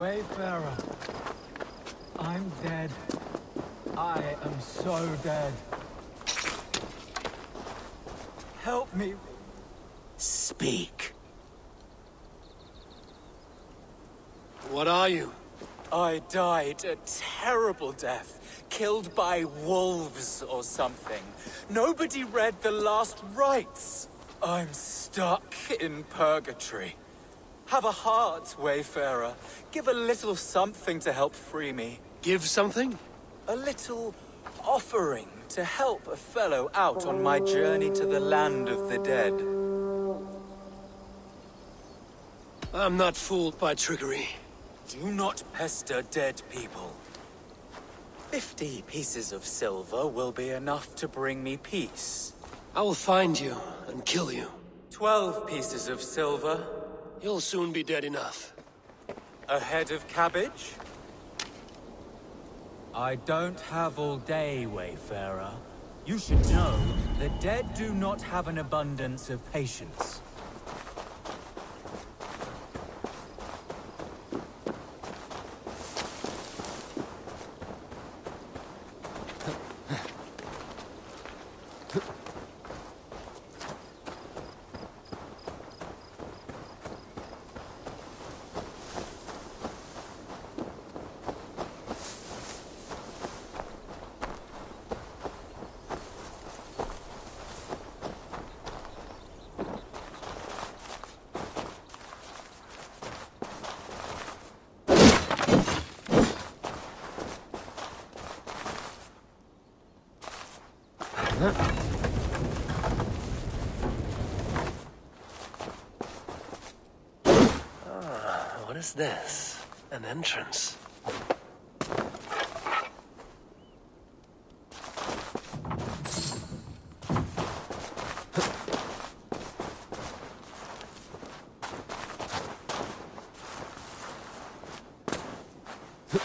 Wayfarer, I'm dead. I am so dead. Help me. Speak. What are you? I died a terrible death, killed by wolves or something. Nobody read the last rites. I'm stuck in purgatory. Have a heart, Wayfarer. Give a little something to help free me. Give something? A little offering to help a fellow out on my journey to the land of the dead. I'm not fooled by trickery. Do not pester dead people. Fifty pieces of silver will be enough to bring me peace. I will find you and kill you. Twelve pieces of silver, You'll soon be dead enough. a head of cabbage, I don't have all day, Wayfarer. You should know the dead do not have an abundance of patience. Ah, what is this? An entrance. The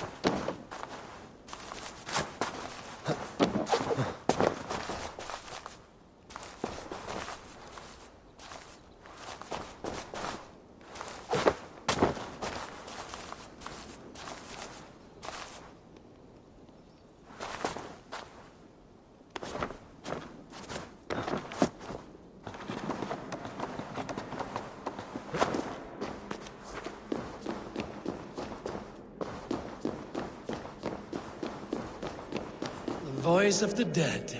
voice of the dead.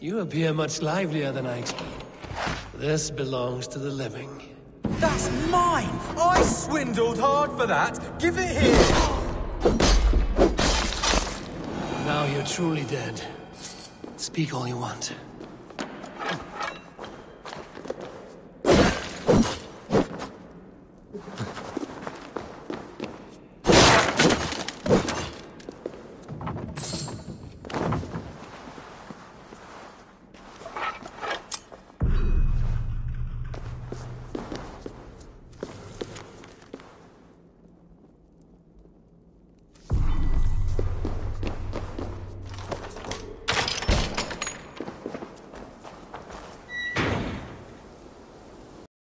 You appear much livelier than I expected. This belongs to the living. That's mine! I swindled hard for that! Give it here! Now you're truly dead. Speak all you want.